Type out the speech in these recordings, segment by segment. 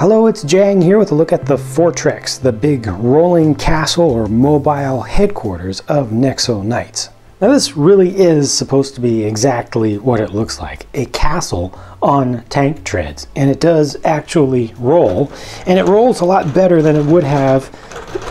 Hello, it's Jang here with a look at the Fortrex, the big rolling castle or mobile headquarters of Nexo Knights. Now this really is supposed to be exactly what it looks like, a castle on tank treads. And it does actually roll, and it rolls a lot better than it would have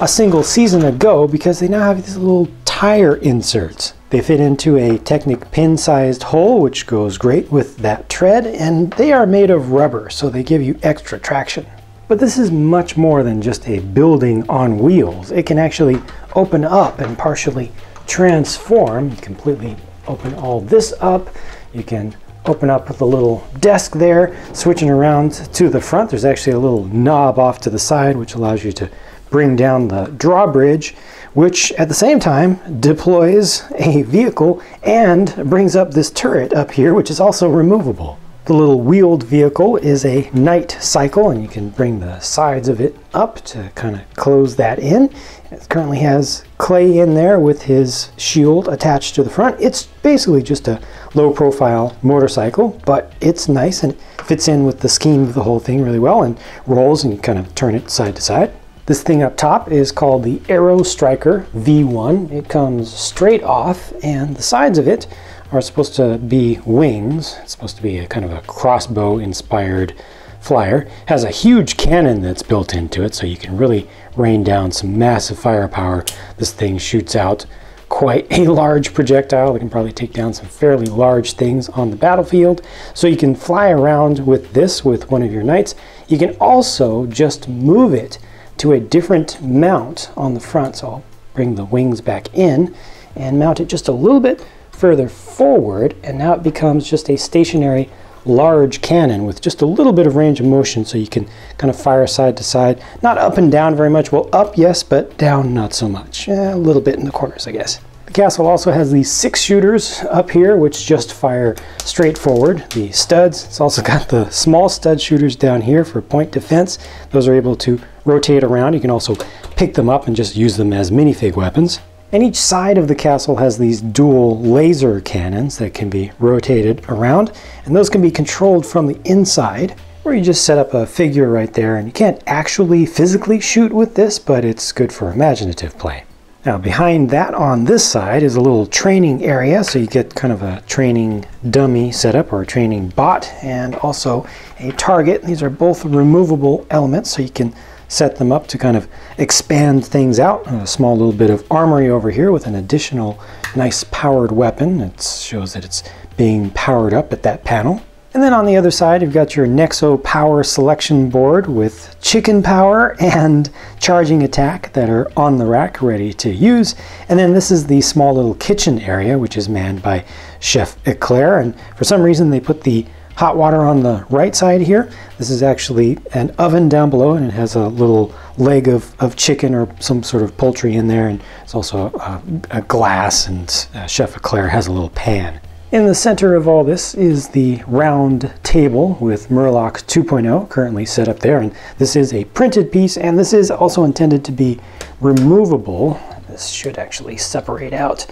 a single season ago because they now have these little tire inserts. They fit into a Technic pin-sized hole, which goes great with that tread, and they are made of rubber, so they give you extra traction. But this is much more than just a building on wheels. It can actually open up and partially transform. You completely open all this up. You can open up with a little desk there, switching around to the front. There's actually a little knob off to the side, which allows you to bring down the drawbridge which at the same time deploys a vehicle and brings up this turret up here, which is also removable. The little wheeled vehicle is a Knight cycle, and you can bring the sides of it up to kind of close that in. It currently has Clay in there with his shield attached to the front. It's basically just a low profile motorcycle, but it's nice and fits in with the scheme of the whole thing really well and rolls and you kind of turn it side to side. This thing up top is called the Aero Striker V1. It comes straight off and the sides of it are supposed to be wings. It's supposed to be a kind of a crossbow inspired flyer. It has a huge cannon that's built into it so you can really rain down some massive firepower. This thing shoots out quite a large projectile that can probably take down some fairly large things on the battlefield. So you can fly around with this with one of your knights. You can also just move it to a different mount on the front. So I'll bring the wings back in and mount it just a little bit further forward and now it becomes just a stationary large cannon with just a little bit of range of motion so you can kind of fire side to side. Not up and down very much. Well, up, yes, but down, not so much. Eh, a little bit in the corners, I guess. The castle also has these six shooters up here, which just fire straight forward. The studs, it's also got the small stud shooters down here for point defense. Those are able to rotate around. You can also pick them up and just use them as minifig weapons. And each side of the castle has these dual laser cannons that can be rotated around, and those can be controlled from the inside, where you just set up a figure right there, and you can't actually physically shoot with this, but it's good for imaginative play. Now behind that on this side is a little training area, so you get kind of a training dummy setup or a training bot and also a target. These are both removable elements, so you can set them up to kind of expand things out. A small little bit of armory over here with an additional nice powered weapon. It shows that it's being powered up at that panel. And then on the other side, you've got your Nexo power selection board with chicken power and charging attack that are on the rack ready to use. And then this is the small little kitchen area, which is manned by Chef Eclair. And for some reason, they put the hot water on the right side here. This is actually an oven down below, and it has a little leg of, of chicken or some sort of poultry in there. And it's also a, a glass, and uh, Chef Eclair has a little pan. In the center of all this is the round table with Merlok 2.0 currently set up there. And this is a printed piece and this is also intended to be removable. This should actually separate out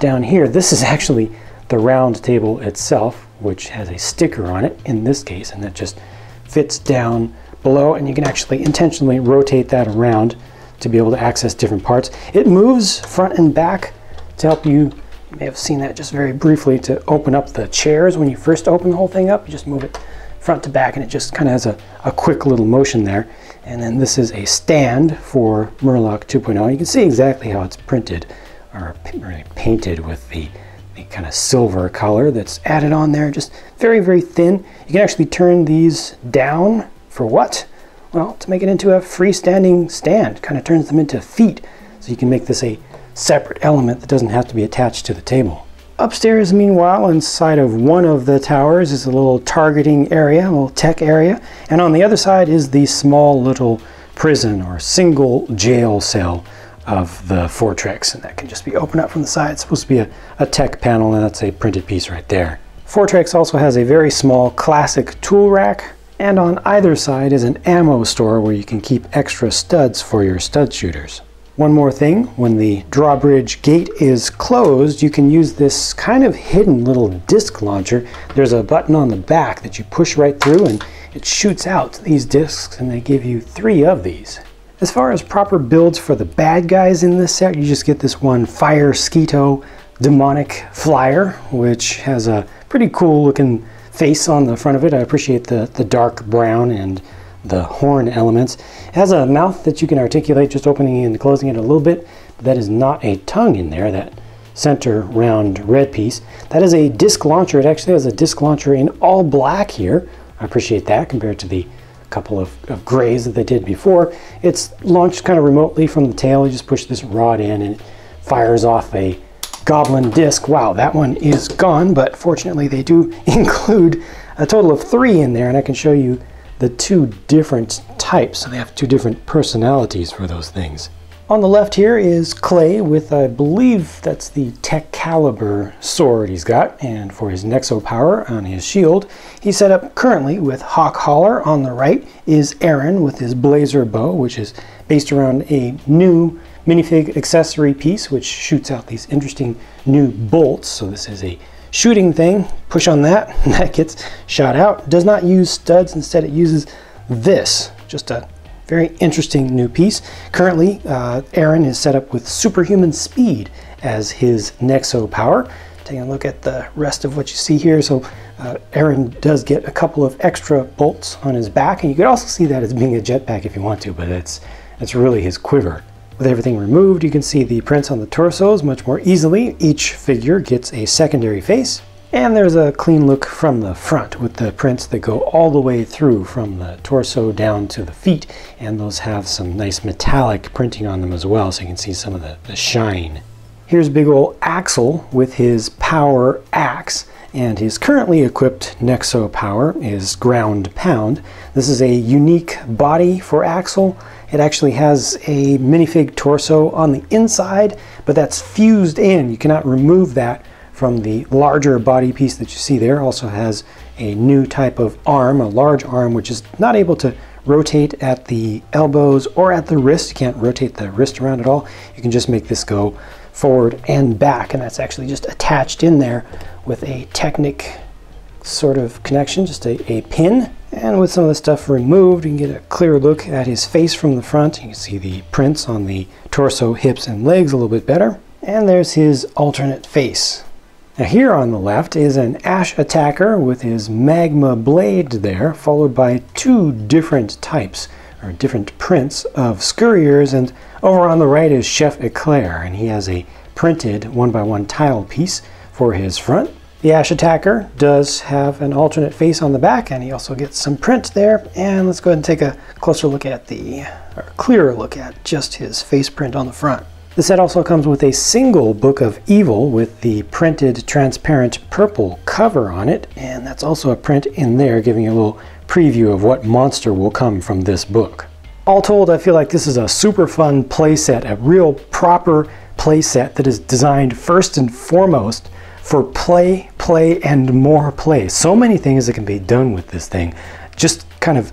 down here. This is actually the round table itself, which has a sticker on it in this case, and that just fits down below and you can actually intentionally rotate that around to be able to access different parts. It moves front and back to help you you may have seen that just very briefly to open up the chairs. When you first open the whole thing up, you just move it front to back and it just kind of has a, a quick little motion there. And then this is a stand for Merlok 2.0. You can see exactly how it's printed or really painted with the, the kind of silver color that's added on there. Just very, very thin. You can actually turn these down for what? Well, to make it into a freestanding stand. Kind of turns them into feet. So you can make this a separate element that doesn't have to be attached to the table. Upstairs, meanwhile, inside of one of the towers is a little targeting area, a little tech area, and on the other side is the small little prison or single jail cell of the Fortrex, and that can just be opened up from the side. It's supposed to be a, a tech panel, and that's a printed piece right there. Fortrex also has a very small classic tool rack, and on either side is an ammo store where you can keep extra studs for your stud shooters. One more thing, when the drawbridge gate is closed, you can use this kind of hidden little disc launcher. There's a button on the back that you push right through and it shoots out these discs and they give you three of these. As far as proper builds for the bad guys in this set, you just get this one Fire Skeeto Demonic Flyer, which has a pretty cool looking face on the front of it. I appreciate the, the dark brown and the horn elements. It has a mouth that you can articulate just opening and closing it a little bit, but that is not a tongue in there, that center round red piece. That is a disc launcher. It actually has a disc launcher in all black here. I appreciate that compared to the couple of, of grays that they did before. It's launched kind of remotely from the tail. You just push this rod in and it fires off a goblin disc. Wow, that one is gone, but fortunately they do include a total of three in there, and I can show you the two different types. So they have two different personalities for those things. On the left here is Clay with, I believe that's the Tech Caliber sword he's got, and for his Nexo power on his shield, he's set up currently with Hawk Holler. On the right is Aaron with his Blazer bow, which is based around a new minifig accessory piece, which shoots out these interesting new bolts. So this is a shooting thing. Push on that, and that gets shot out. Does not use studs, instead it uses this, just a very interesting new piece. Currently, uh, Aaron is set up with superhuman speed as his Nexo power. Taking a look at the rest of what you see here. So uh, Aaron does get a couple of extra bolts on his back, and you could also see that as being a jetpack if you want to, but it's, it's really his quiver. With everything removed, you can see the prints on the torsos much more easily. Each figure gets a secondary face, and there's a clean look from the front with the prints that go all the way through from the torso down to the feet. And those have some nice metallic printing on them as well, so you can see some of the, the shine. Here's big old Axl with his power axe and his currently equipped Nexo power is ground pound. This is a unique body for Axl. It actually has a minifig torso on the inside, but that's fused in. You cannot remove that from the larger body piece that you see there. Also has a new type of arm, a large arm, which is not able to rotate at the elbows or at the wrist. You can't rotate the wrist around at all. You can just make this go forward and back, and that's actually just attached in there with a Technic sort of connection, just a, a pin. And with some of the stuff removed, you can get a clear look at his face from the front. You can see the prints on the torso, hips, and legs a little bit better. And there's his alternate face. Now here on the left is an Ash Attacker with his Magma Blade there, followed by two different types, or different prints of Scurriers, and over on the right is Chef Eclair, and he has a printed one-by-one -one tile piece for his front. The Ash Attacker does have an alternate face on the back, and he also gets some print there. And let's go ahead and take a closer look at the, or clearer look at just his face print on the front. The set also comes with a single Book of Evil with the printed transparent purple cover on it, and that's also a print in there giving you a little preview of what monster will come from this book. All told, I feel like this is a super fun playset, a real proper playset that is designed first and foremost for play, play, and more play. So many things that can be done with this thing. Just kind of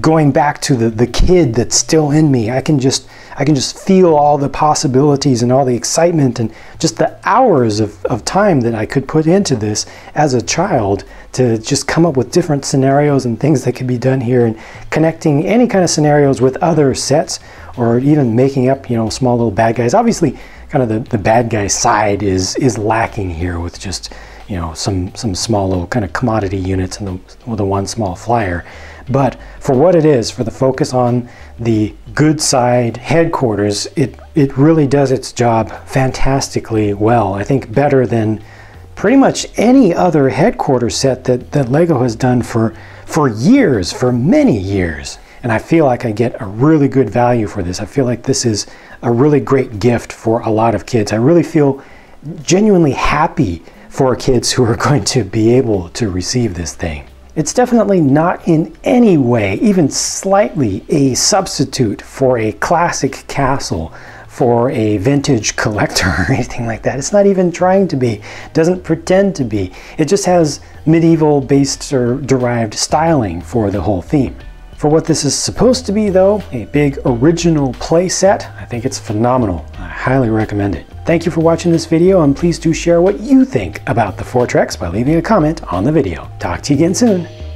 going back to the, the kid that's still in me. I can just I can just feel all the possibilities and all the excitement and just the hours of, of time that I could put into this as a child to just come up with different scenarios and things that could be done here and connecting any kind of scenarios with other sets or even making up, you know, small little bad guys. Obviously, kind of the, the bad guy side is is lacking here with just, you know, some some small little kind of commodity units and the, the one small flyer. But for what it is, for the focus on the good side headquarters, it, it really does its job fantastically well. I think better than pretty much any other headquarters set that, that LEGO has done for, for years, for many years. And I feel like I get a really good value for this. I feel like this is a really great gift for a lot of kids. I really feel genuinely happy for kids who are going to be able to receive this thing. It's definitely not in any way, even slightly, a substitute for a classic castle, for a vintage collector or anything like that. It's not even trying to be, doesn't pretend to be. It just has medieval based or derived styling for the whole theme. For what this is supposed to be though, a big original playset, I think it's phenomenal. I highly recommend it. Thank you for watching this video and please do share what you think about the Fortrex by leaving a comment on the video. Talk to you again soon.